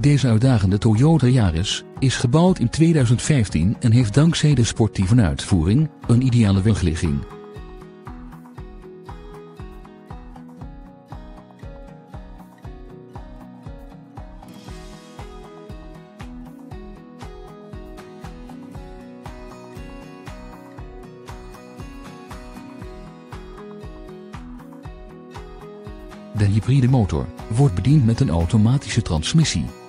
Deze uitdagende Toyota Yaris is gebouwd in 2015 en heeft dankzij de sportieve uitvoering een ideale wegligging. De hybride motor wordt bediend met een automatische transmissie.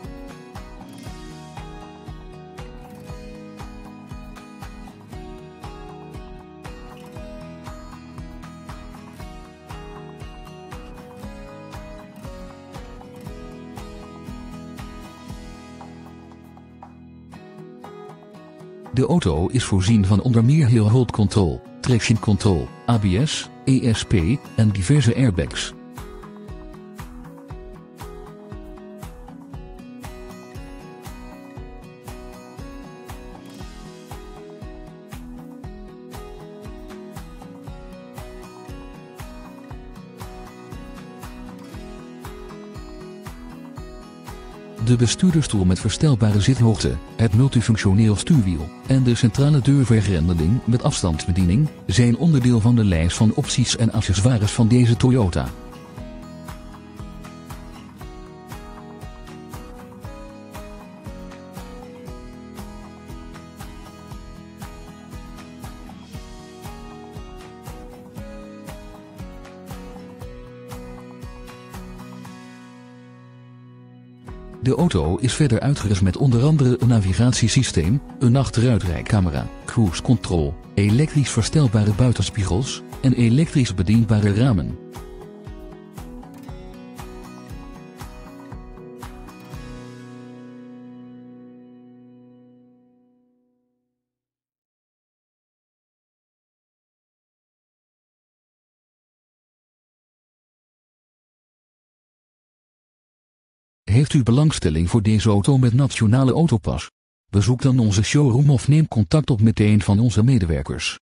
De auto is voorzien van onder meer heel hold control, traction control, ABS, ESP en diverse airbags. De bestuurderstoel met verstelbare zithoogte, het multifunctioneel stuurwiel en de centrale deurvergrendeling met afstandsbediening zijn onderdeel van de lijst van opties en accessoires van deze Toyota. De auto is verder uitgerust met onder andere een navigatiesysteem, een achteruitrijcamera, cruise control, elektrisch verstelbare buitenspiegels en elektrisch bedienbare ramen. Heeft u belangstelling voor deze auto met nationale autopas? Bezoek dan onze showroom of neem contact op met een van onze medewerkers.